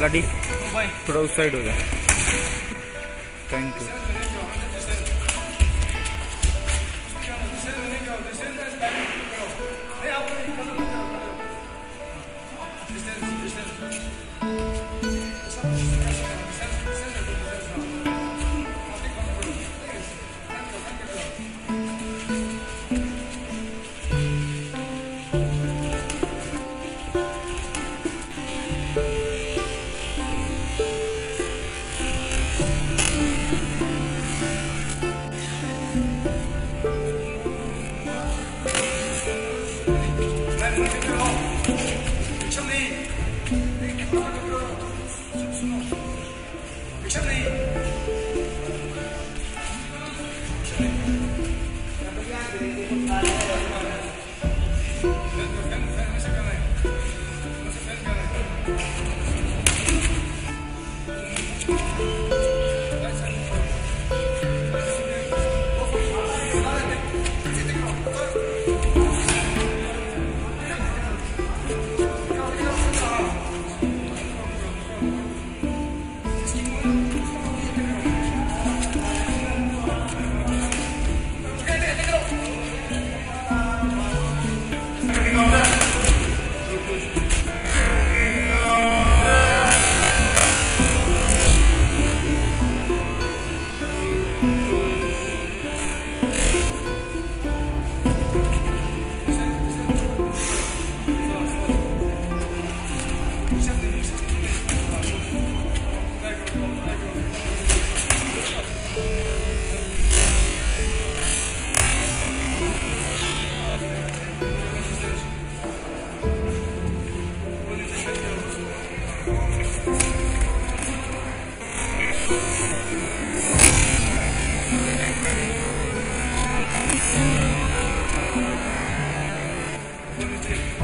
लाडी थोड़ा उस साइड हो जाए thank you Thank you.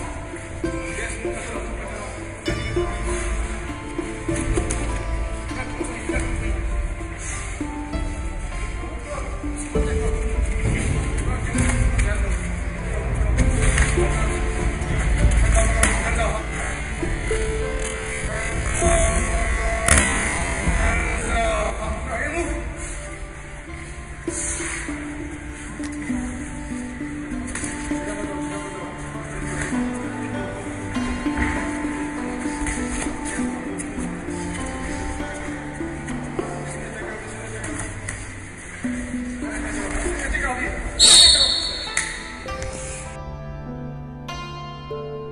Bye.